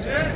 Amen.